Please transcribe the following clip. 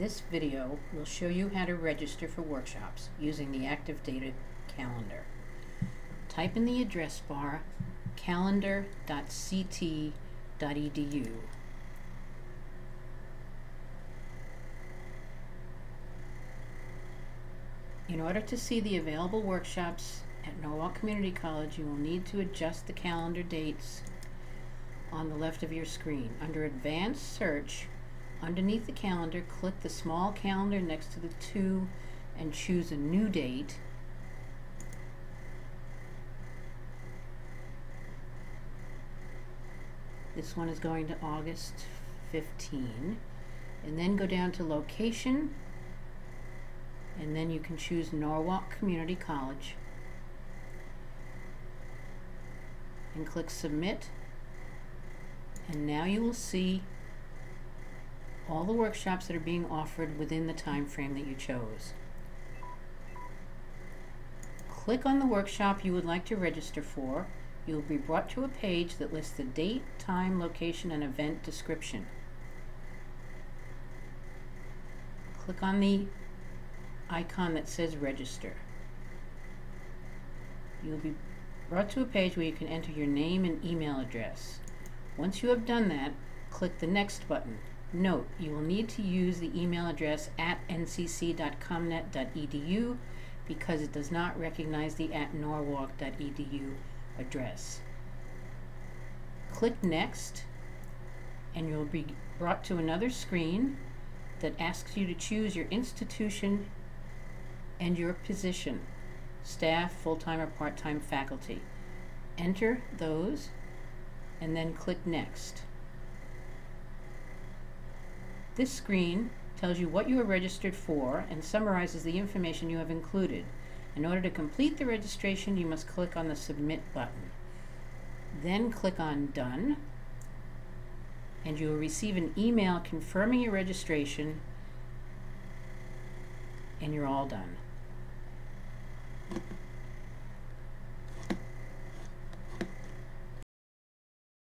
This video will show you how to register for workshops using the Active Data Calendar. Type in the address bar calendar.ct.edu. In order to see the available workshops at Norwalk Community College, you will need to adjust the calendar dates on the left of your screen. Under Advanced Search, underneath the calendar, click the small calendar next to the 2 and choose a new date. This one is going to August 15. And then go down to Location, and then you can choose Norwalk Community College. And click Submit and now you will see all the workshops that are being offered within the time frame that you chose. Click on the workshop you would like to register for. You will be brought to a page that lists the date, time, location, and event description. Click on the icon that says register. You will be brought to a page where you can enter your name and email address. Once you have done that, click the Next button. Note, you will need to use the email address at ncc.comnet.edu because it does not recognize the at norwalk.edu address. Click Next, and you'll be brought to another screen that asks you to choose your institution and your position, staff, full-time or part-time faculty. Enter those and then click Next. This screen tells you what you are registered for and summarizes the information you have included. In order to complete the registration, you must click on the Submit button. Then click on Done, and you will receive an email confirming your registration, and you're all done.